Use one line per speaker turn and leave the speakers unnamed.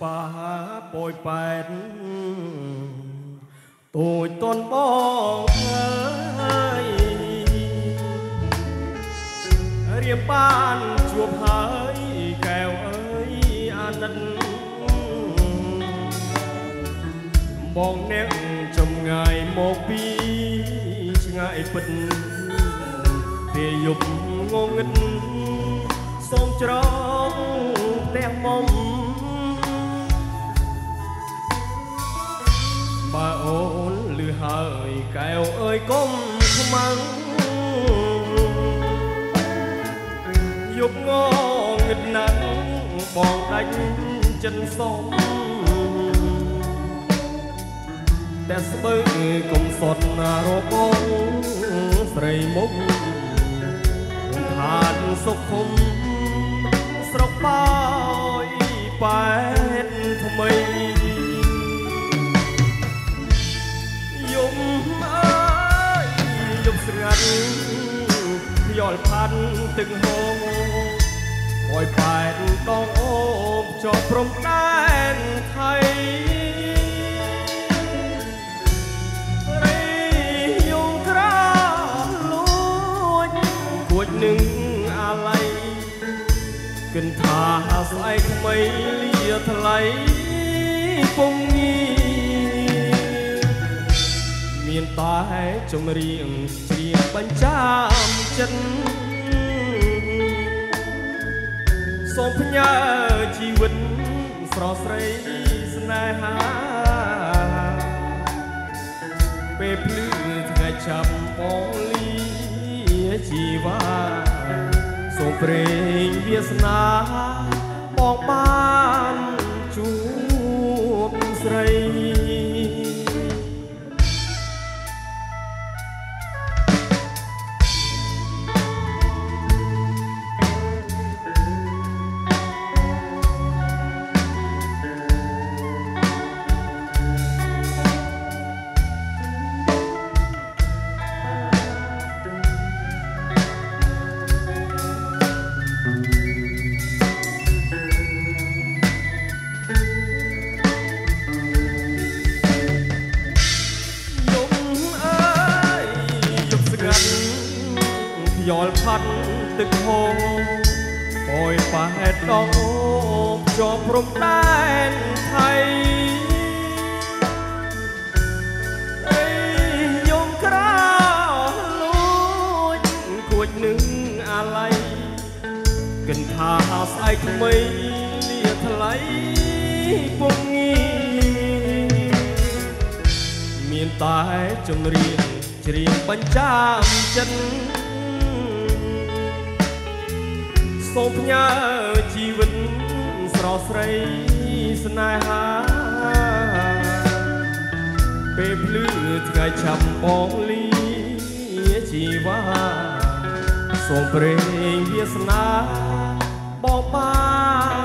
បាប៉យប៉ែតទូចតនបងហើយរៀបបានជួបហើយកែវអើយអាណិតបងអ្នកចំងាយមកពីឆ្ងាយពិតពេលយប់ងងឹតសូមច្រងផ្ទះមុំ ហើយកែវអើយកុំខ្មាំងយប់ងងឹតណាស់បងដាច់ចិនសុំតែស្បើកុំសត់ណារបងស្រីមុខឋានសុខុមស្រុកបោយប៉ែ ខ្យល់ផាត់ទឹកហូរអយប៉ែតដងអូបជាប់ព្រំដែនថៃរីយងក្រលួចគួចនឹងអាឡ័យគិនថាស្អែកថ្មីលាថ្លៃពុំងាមានតែចម្រៀងច្រៀង បញ្ចាំចិត្តសូមផ្ញើជីវិតស្រស់ស្រីស្នេហា ពេលភ្លឺថ្ងៃចាប់បងលីជីវ៉ាសូមព្រេងវាសនាបងបានជួបស្រី ខ្យល់ផាត់ទឹកហូរបយប៉ែតដងអូបជាប់ព្រំដែនថៃអីយំក្រោលួចគួចនឹងអាឡ័យកិនថាស្អែកថ្មីលាថ្លៃពុំងាមានតែចម្រៀងច្រៀងបញ្ចាំចិត្ត សូមផ្ញើជីវិតស្រស់ស្រីស្នេហាពេលភ្លឺថ្ងៃចាំបងលីជីវ៉ាសូមព្រេងវាសនាបងបា